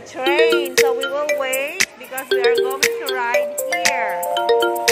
the train. So we will wait because we are going to ride here.